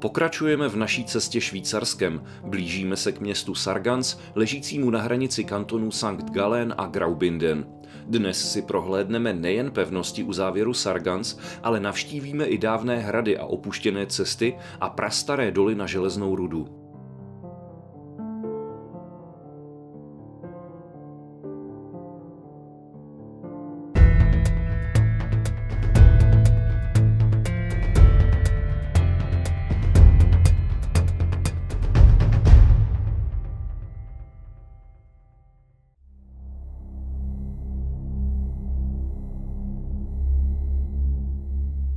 Pokračujeme v naší cestě Švýcarskem, blížíme se k městu Sargans, ležícímu na hranici kantonů St. Gallen a Graubünden. Dnes si prohlédneme nejen pevnosti u závěru Sargans, ale navštívíme i dávné hrady a opuštěné cesty a prastaré doly na železnou rudu.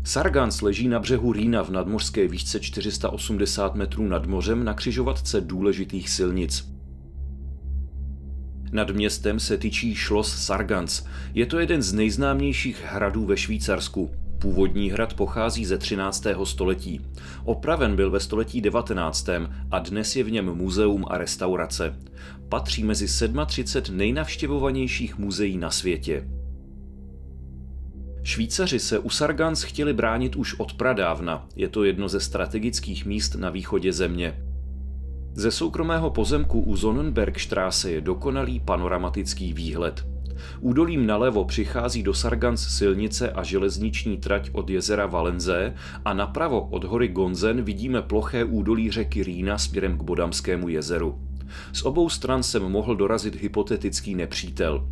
Sargans leží na břehu Rýna v nadmořské výšce 480 metrů nad mořem na křižovatce důležitých silnic. Nad městem se tyčí šlos Sargans. Je to jeden z nejznámějších hradů ve Švýcarsku. Původní hrad pochází ze 13. století. Opraven byl ve století 19. a dnes je v něm muzeum a restaurace. Patří mezi 37 nejnavštěvovanějších muzeí na světě. Švýcaři se u Sargans chtěli bránit už od pradávna, je to jedno ze strategických míst na východě země. Ze soukromého pozemku u Sonnenbergstraße je dokonalý panoramatický výhled. Údolím nalevo přichází do Sargans silnice a železniční trať od jezera Valenze a napravo od hory Gonzen vidíme ploché údolí řeky Rýna směrem k Bodamskému jezeru. Z obou stran sem mohl dorazit hypotetický nepřítel.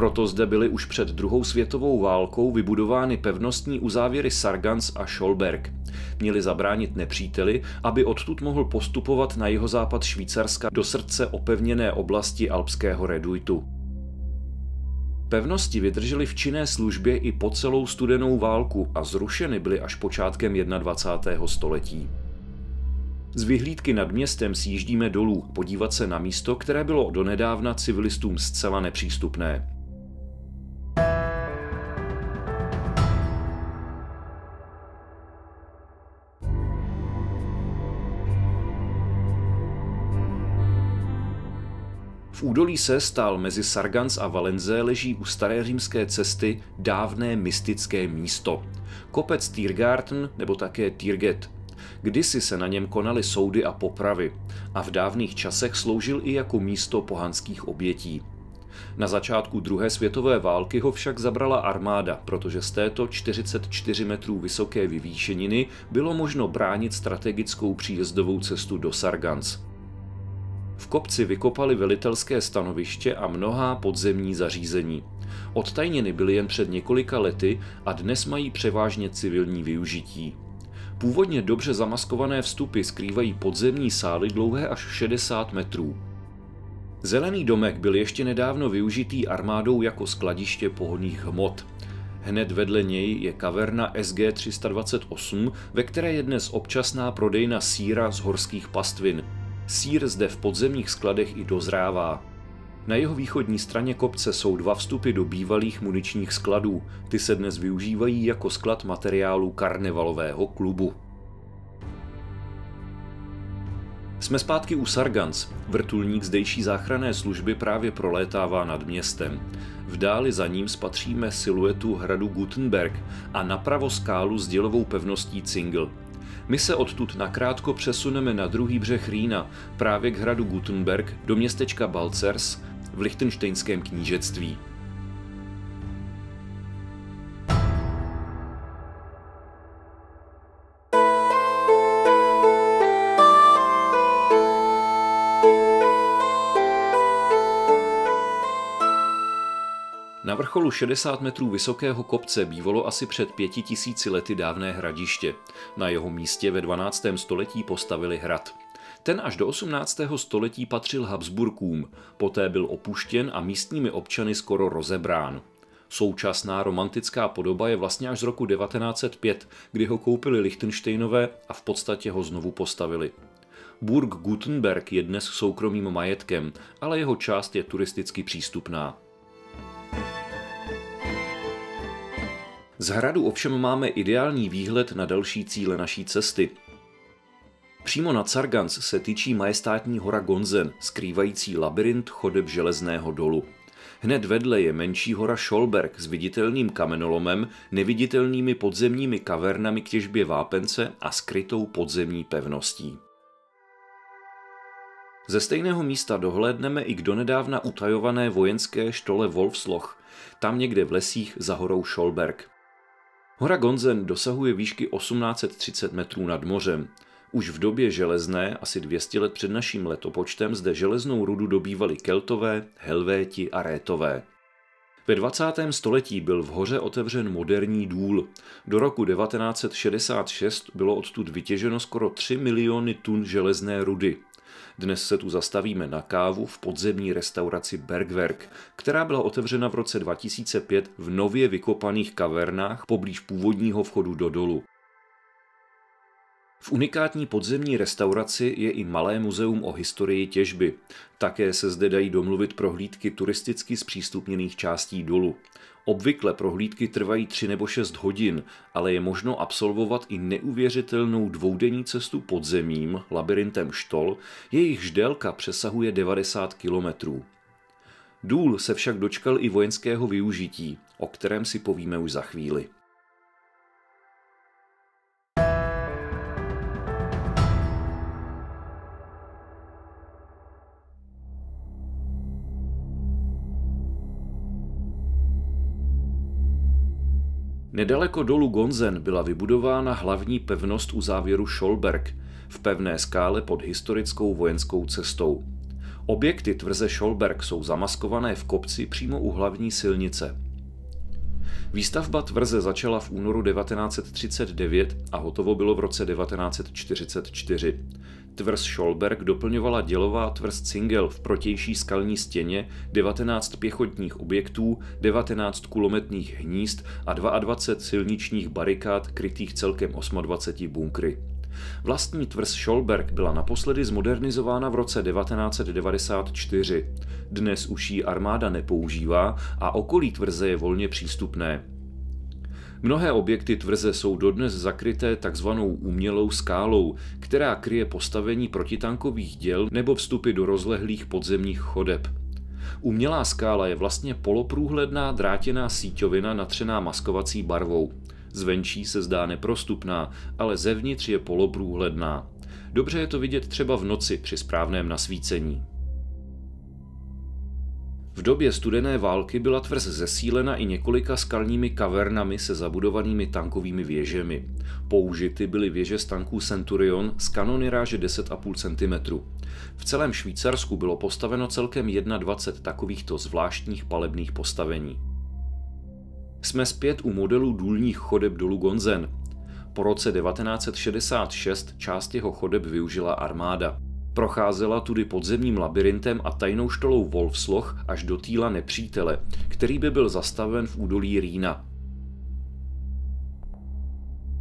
Proto zde byly už před druhou světovou válkou vybudovány pevnostní uzávěry Sargans a Scholberg. Měli zabránit nepříteli, aby odtud mohl postupovat na jihozápad Švýcarska do srdce opevněné oblasti alpského reduitu. Pevnosti vydržely v činné službě i po celou studenou válku a zrušeny byly až počátkem 21. století. Z vyhlídky nad městem sjíždíme dolů podívat se na místo, které bylo donedávna civilistům zcela nepřístupné. V údolí se stál mezi Sargans a Valenze leží u staré římské cesty dávné mystické místo. Kopec Tiergarten nebo také Tierget. Kdysi se na něm konaly soudy a popravy a v dávných časech sloužil i jako místo pohanských obětí. Na začátku druhé světové války ho však zabrala armáda, protože z této 44 metrů vysoké vyvýšeniny bylo možno bránit strategickou příjezdovou cestu do Sargans. V kopci vykopali velitelské stanoviště a mnohá podzemní zařízení. Odtajněny byly jen před několika lety a dnes mají převážně civilní využití. Původně dobře zamaskované vstupy skrývají podzemní sály dlouhé až 60 metrů. Zelený domek byl ještě nedávno využitý armádou jako skladiště pohodných hmot. Hned vedle něj je kaverna SG-328, ve které je dnes občasná prodejna síra z horských pastvin – Sír zde v podzemních skladech i dozrává. Na jeho východní straně kopce jsou dva vstupy do bývalých muničních skladů. Ty se dnes využívají jako sklad materiálu karnevalového klubu. Jsme zpátky u Sargans. Vrtulník zdejší záchranné služby právě prolétává nad městem. V dáli za ním spatříme siluetu hradu Gutenberg a napravo skálu s dělovou pevností Cingl. My se odtud nakrátko přesuneme na druhý břeh Rýna, právě k hradu Gutenberg, do městečka Balcers v Lichtenštejnském knížectví. Vrcholu 60 metrů vysokého kopce bývalo asi před pěti tisíci lety dávné hradiště. Na jeho místě ve 12. století postavili hrad. Ten až do 18. století patřil Habsburkům, poté byl opuštěn a místními občany skoro rozebrán. Současná romantická podoba je vlastně až z roku 1905, kdy ho koupili Lichtensteinové a v podstatě ho znovu postavili. Burg Gutenberg je dnes soukromým majetkem, ale jeho část je turisticky přístupná. Z hradu ovšem máme ideální výhled na další cíle naší cesty. Přímo nad Sargans se tyčí majestátní hora Gonzen, skrývající labirint chodeb železného dolu. Hned vedle je menší hora Scholberg s viditelným kamenolomem, neviditelnými podzemními kavernami k těžbě vápence a skrytou podzemní pevností. Ze stejného místa dohlédneme i k donedávna utajované vojenské štole Wolfsloch, tam někde v lesích za horou Scholberg. Hora Gonzen dosahuje výšky 1830 metrů nad mořem. Už v době železné, asi 200 let před naším letopočtem, zde železnou rudu dobývali Keltové, Helvéti a Rétové. Ve 20. století byl v hoře otevřen moderní důl. Do roku 1966 bylo odtud vytěženo skoro 3 miliony tun železné rudy. Dnes se tu zastavíme na kávu v podzemní restauraci Bergwerk, která byla otevřena v roce 2005 v nově vykopaných kavernách poblíž původního vchodu do dolu. V unikátní podzemní restauraci je i malé muzeum o historii těžby. Také se zde dají domluvit prohlídky turisticky zpřístupněných částí dolu. Obvykle prohlídky trvají 3 nebo 6 hodin, ale je možno absolvovat i neuvěřitelnou dvoudenní cestu podzemím, labirintem štol, jejichž délka přesahuje 90 kilometrů. Důl se však dočkal i vojenského využití, o kterém si povíme už za chvíli. Nedaleko dolu Gonzen byla vybudována hlavní pevnost u závěru Scholberg v pevné skále pod historickou vojenskou cestou. Objekty tvrze Scholberg jsou zamaskované v kopci přímo u hlavní silnice. Výstavba tvrze začala v únoru 1939 a hotovo bylo v roce 1944. Tvrz Scholberg doplňovala dělová tvrz Cingel v protější skalní stěně, 19 pěchotních objektů, 19 kulometních hnízd a 22 silničních barikád krytých celkem 28 bunkry. Vlastní tvrz Scholberg byla naposledy zmodernizována v roce 1994. Dnes už ji armáda nepoužívá a okolí tvrze je volně přístupné. Mnohé objekty tvrze jsou dodnes zakryté takzvanou umělou skálou, která kryje postavení protitankových děl nebo vstupy do rozlehlých podzemních chodeb. Umělá skála je vlastně poloprůhledná drátěná síťovina natřená maskovací barvou. Zvenčí se zdá neprostupná, ale zevnitř je poloprůhledná. Dobře je to vidět třeba v noci při správném nasvícení. V době studené války byla tvrz zesílena i několika skalními kavernami se zabudovanými tankovými věžemi. Použity byly věže z tanků Centurion s kanony ráže 10,5 cm. V celém Švýcarsku bylo postaveno celkem 21 takovýchto zvláštních palebných postavení. Jsme zpět u modelu důlních chodeb dolu Gonzen. Po roce 1966 část jeho chodeb využila armáda. Procházela tudy podzemním labirintem a tajnou štolou Wolfsloch až do týla nepřítele, který by byl zastaven v údolí Rýna.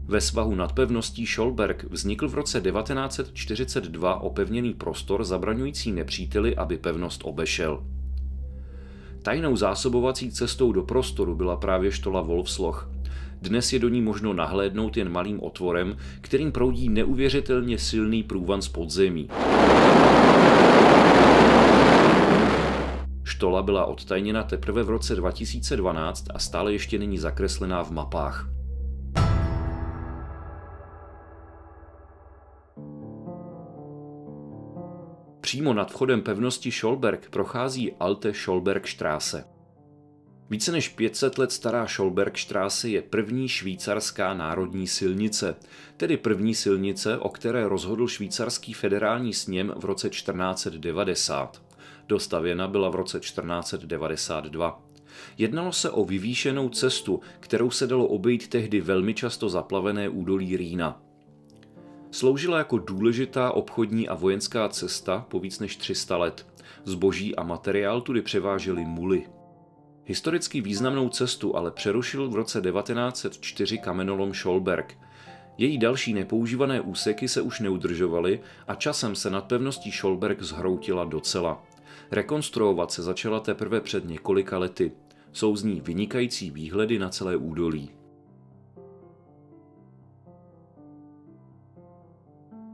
Ve svahu nad pevností Scholberg vznikl v roce 1942 opevněný prostor zabraňující nepříteli, aby pevnost obešel. Tajnou zásobovací cestou do prostoru byla právě štola Wolfsloch, dnes je do ní možno nahlédnout jen malým otvorem, kterým proudí neuvěřitelně silný průvan z podzemí. Štola byla odtajněna teprve v roce 2012 a stále ještě není zakreslená v mapách. Přímo nad vchodem pevnosti Scholberg prochází Alte Scholberg Straße. Více než 500 let stará Scholbergstraße je první švýcarská národní silnice, tedy první silnice, o které rozhodl švýcarský federální sněm v roce 1490. Dostavěna byla v roce 1492. Jednalo se o vyvýšenou cestu, kterou se dalo obejít tehdy velmi často zaplavené údolí Rýna. Sloužila jako důležitá obchodní a vojenská cesta po víc než 300 let. Zboží a materiál tudy převážely muly. Historicky významnou cestu ale přerušil v roce 1904 kamenolom Scholberg. Její další nepoužívané úseky se už neudržovaly a časem se nad pevností Scholberg zhroutila docela. Rekonstruovat se začala teprve před několika lety. Jsou z ní vynikající výhledy na celé údolí.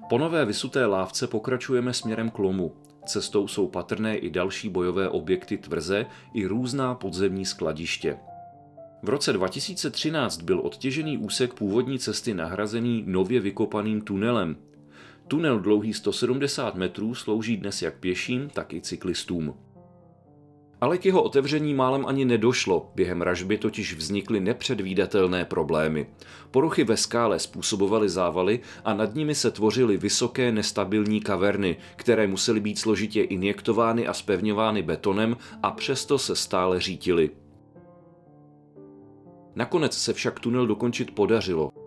Po nové vysuté lávce pokračujeme směrem k lomu. Cestou jsou patrné i další bojové objekty tvrze i různá podzemní skladiště. V roce 2013 byl odtěžený úsek původní cesty nahrazený nově vykopaným tunelem. Tunel dlouhý 170 metrů slouží dnes jak pěším, tak i cyklistům. Ale k jeho otevření málem ani nedošlo, během ražby totiž vznikly nepředvídatelné problémy. Poruchy ve skále způsobovaly závaly a nad nimi se tvořily vysoké nestabilní kaverny, které musely být složitě injektovány a spevňovány betonem a přesto se stále řítily. Nakonec se však tunel dokončit podařilo.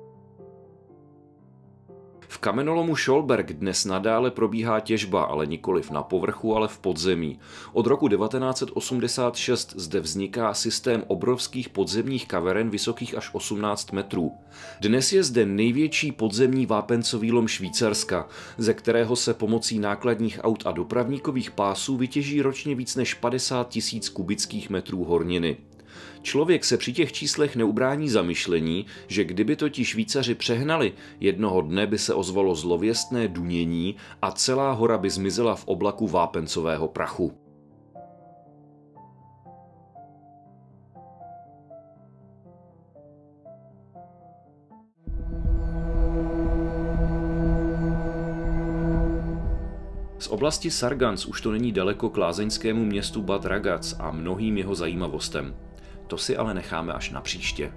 V kamenolomu Scholberg dnes nadále probíhá těžba, ale nikoliv na povrchu, ale v podzemí. Od roku 1986 zde vzniká systém obrovských podzemních kaveren vysokých až 18 metrů. Dnes je zde největší podzemní vápencový lom Švýcarska, ze kterého se pomocí nákladních aut a dopravníkových pásů vytěží ročně víc než 50 tisíc kubických metrů horniny. Člověk se při těch číslech neubrání zamyšlení, že kdyby ti Švýcaři přehnali, jednoho dne by se ozvalo zlověstné dunění a celá hora by zmizela v oblaku vápencového prachu. Z oblasti Sargans už to není daleko k lázeňskému městu Bad Ragaz a mnohým jeho zajímavostem. To si ale necháme až na příště.